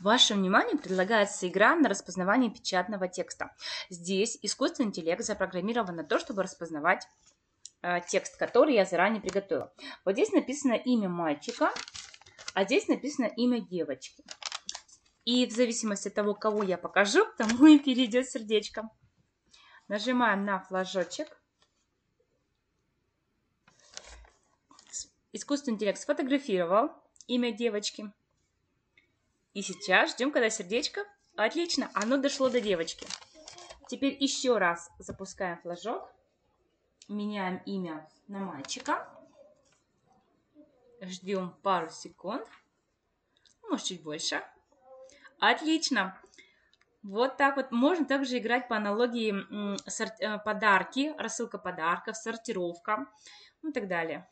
Вашему вниманию предлагается игра на распознавание печатного текста. Здесь искусственный интеллект запрограммирован на то, чтобы распознавать э, текст, который я заранее приготовила. Вот здесь написано имя мальчика, а здесь написано имя девочки. И в зависимости от того, кого я покажу, тому и перейдет сердечко. Нажимаем на флажочек. Искусственный интеллект сфотографировал имя девочки. И сейчас ждем, когда сердечко... Отлично, оно дошло до девочки. Теперь еще раз запускаем флажок. Меняем имя на мальчика. Ждем пару секунд. Может, чуть больше. Отлично. Вот так вот. Можно также играть по аналогии э, подарки, рассылка подарков, сортировка ну и так далее.